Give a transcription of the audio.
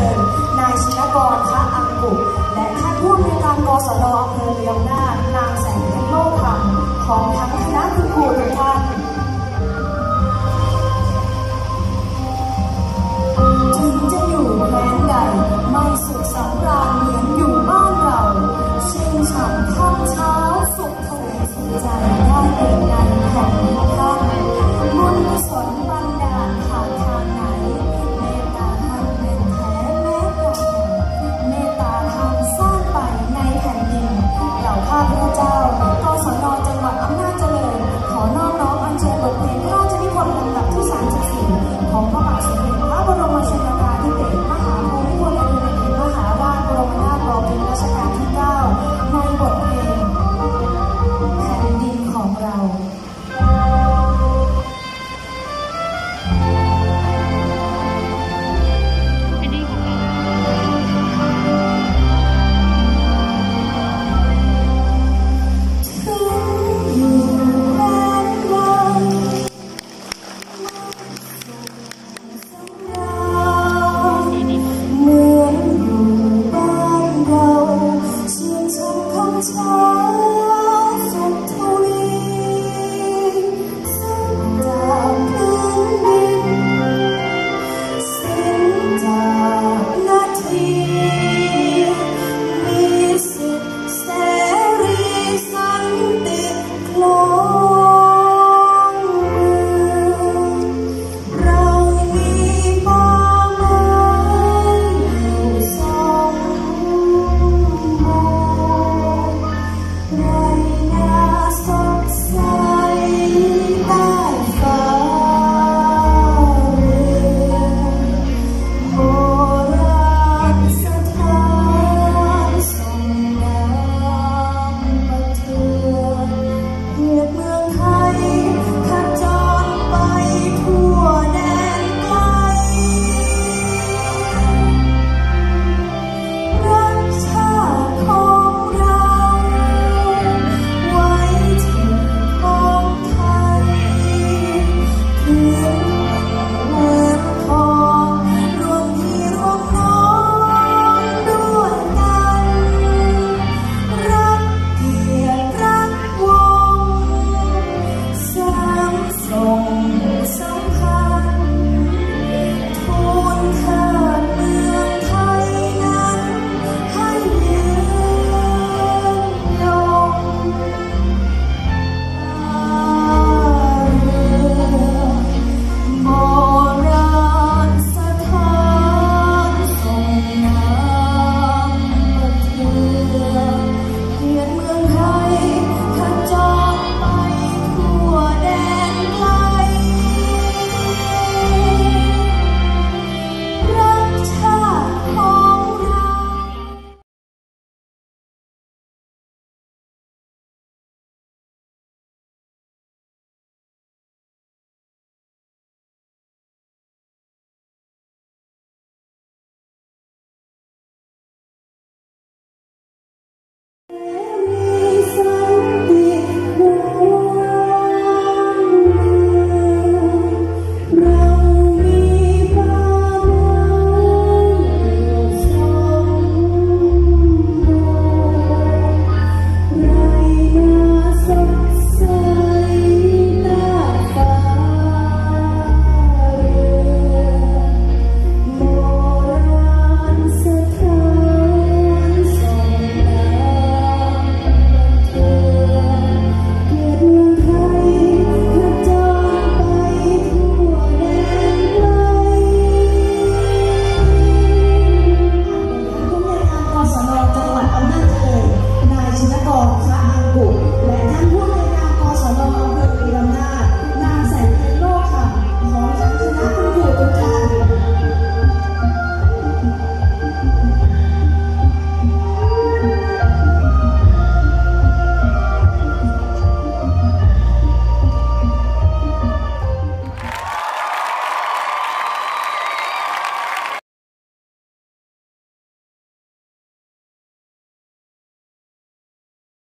ริญ นายชินกรคะอังกุและท่านผู้อำนวยการกสทอำเภอเลียงนานางแสงเพชรโลกคำของทั้งคณะคุณครูทุกท่าน